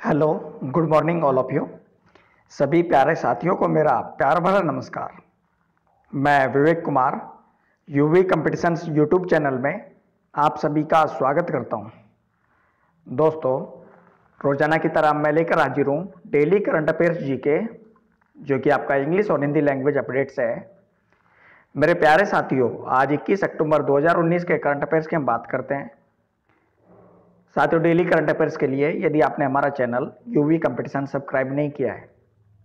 Hello good morning all of you सभी प्यारे साथियों को मेरा प्यार भरा नमस्कार। मैं Vivek Kumar UV competitions YouTube channel में आप सभी का स्वागत करता हूँ। दोस्तों, रोज़ाना की तरह मैं लेकर हाजिर हूँ डेली करंट अफेयर्स जी के, जो कि आपका इंग्लिश और हिंदी लैंग्वेज अपडेट्स है। मेरे प्यारे साथियों, आज 21 अक्टूबर 2019 के करंट अफेयर्स की हम बात करते हैं। साथियों डेली करंट अफेयर्स के लिए यदि आपने हमारा चैनल यूवी कंपटीशन सब्सक्राइब नहीं किया है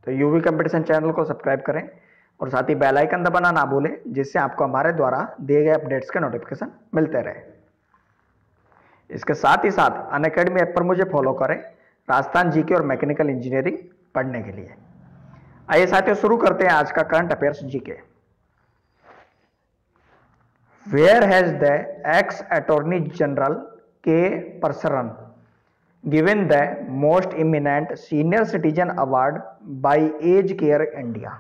तो यूवी कंपटीशन चैनल को सब्सक्राइब करें और साथ ही बेल आइकन दबाना ना भूलें, जिससे आपको हमारे द्वारा दिए गए अपडेट्स के नोटिफिकेशन मिलते रहे। इसके साथ ही साथ अन अकेडमी ऐप पर मुझे फॉलो करें राजस्थान जीके और मैकेनिकल इंजीनियरिंग पढ़ने के लिए। आइए साथियों, शुरू करते हैं आज का current affairs GK where has the ex attorney general K. Parsaran given the most eminent senior citizen award by Age Care India.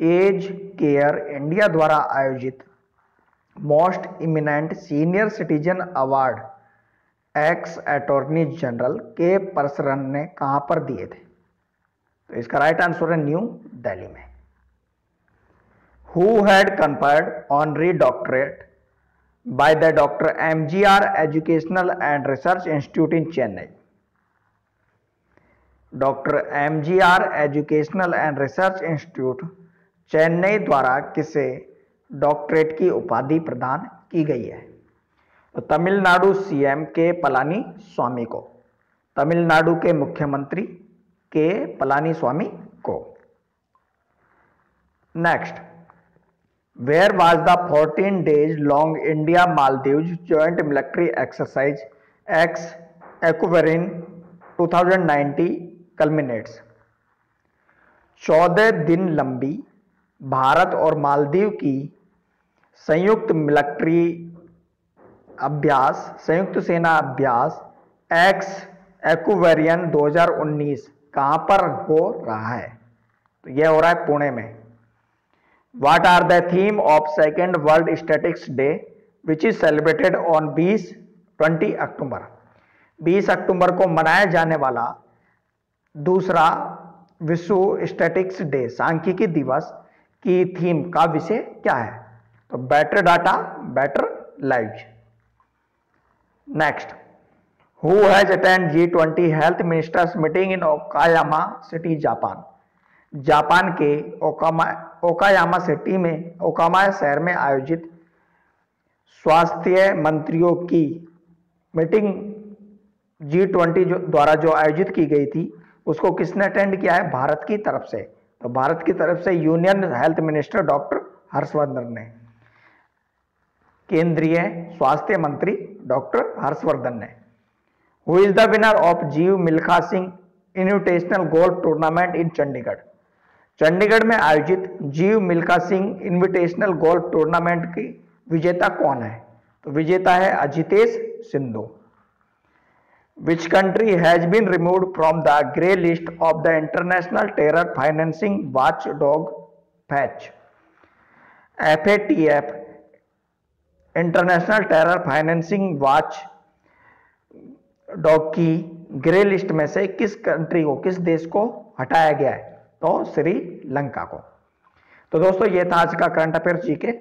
Age care India द्वारा आयोजित most eminent senior citizen award ex attorney general K Parasaran ने कहाँ पर दिए थे तो इसका right answer है न्यू दिल्ली में who had conferred honorary doctorate by the Dr. MGR Educational and Research Institute in Chennai. Doctor M G R educational and research institute Chennai द्वारा किसे डॉक्टरेट की उपाधि प्रदान की गई है तो तमिलनाडु सीएम के पलानी स्वामी को, तमिलनाडु के मुख्यमंत्री के पलानी स्वामी को next Where was the 14 days long India Maldives joint military exercise X Equivalent 2090 culminates? चौदह दिन लंबी भारत और मालदीव की संयुक्त मिलिट्री अभ्यास संयुक्त सेना अभ्यास एक्स एक्वेरियन 2019 कहाँ पर हो रहा है तो यह हो रहा है पुणे में What are the theme of second World Statistics Day, which is celebrated on 20 20 अक्टूबर? 20 अक्टूबर को मनाया जाने वाला दूसरा विश्व स्टैटिक्स डे सांख्यिकी दिवस की थीम का विषय क्या है? तो better data better life next who has attend G twenty health ministers meeting in Okayama city Japan Japan के ओकामा ओकायामा सिटी में, ओकामा शहर में आयोजित स्वास्थ्य मंत्रियों की मीटिंग जी ट्वेंटी जो, द्वारा जो आयोजित की गई थी, उसको किसने अटेंड किया है? भारत की तरफ़ से। तो भारत की तरफ़ से union health minister doctor Harshvardhan ने, केंद्रीय स्वास्थ्य मंत्री डॉक्टर हर्षवर्धन ने। Who is the winner of Jeev Milkha Singh invitational golf tournament in Chandigarh Chandigarh में आयोजित Jeev Milkha Singh invitational golf tournament की विजेता कौन है? तो विजेता है Ajeetesh Sandhu. Which country has been remove from the grey list of the international terror financing watch dog fetch F A T F international terror financing watch dog की grey list में से किस कंट्री को, किस देश को हटाया गया है? तो श्रीलंका को। तो दोस्तों, ये था आज का करंट अफेयर जी के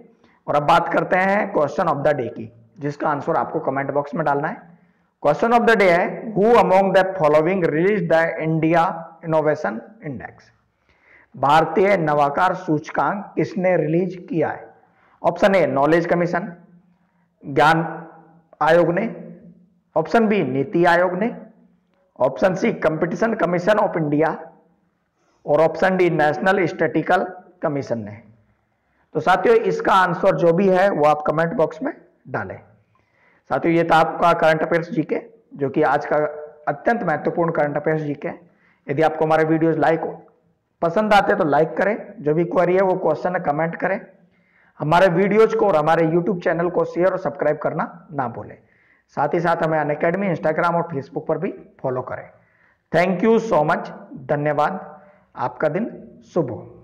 और अब बात करते हैं क्वेश्चन ऑफ़ द डे की, जिसका आंसर आपको कमेंट बॉक्स में डालना है। क्वेश्चन ऑफ़ द डे है who among the following release the India innovation index भारतीय नवाकार सूचकांक किसने रिलीज़ किया है? ऑप्शन ए नॉलेज कमीशन ज्ञान आयोग ने। ऑप्शन बी नीति आयोग ने। Option C competition commission of India और option D national statistical commission ने। तो साथियों, इसका आंसर जो भी है, वो आप कमेंट बॉक्स में डालें। साथियों, ये था आपका करंट अफेयर्स जीके जो कि आज का अत्यंत महत्वपूर्ण करंट अफेयर्स जीके यदि आपको हमारे वीडियोस लाइक पसंद आते तो लाइक करें। जो भी क्वेरी है, वो क्वेश्चन कमेंट करें। हमारे वीडियोज़ को और हमारे यूट्यूब चैनल को शेयर और सब्सक्राइब करना ना भूलें। साथ ही साथ हमें अन अकेडमी इंस्टाग्राम और फेसबुक पर भी फॉलो करें। थैंक यू सो मच धन्यवाद। आपका दिन शुभ हो।